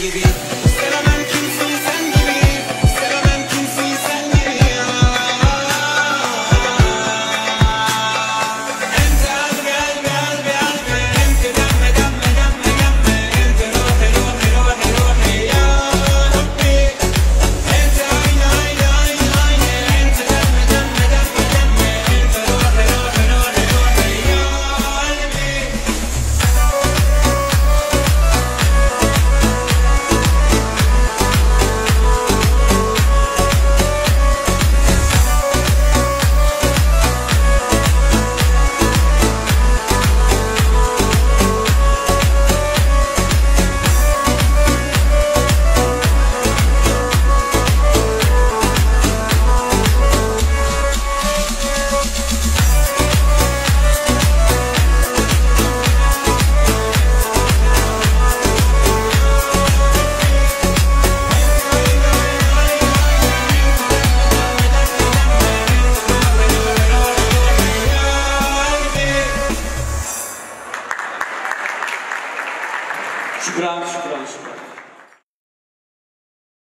give you Esperamos, esperamos, esperamos.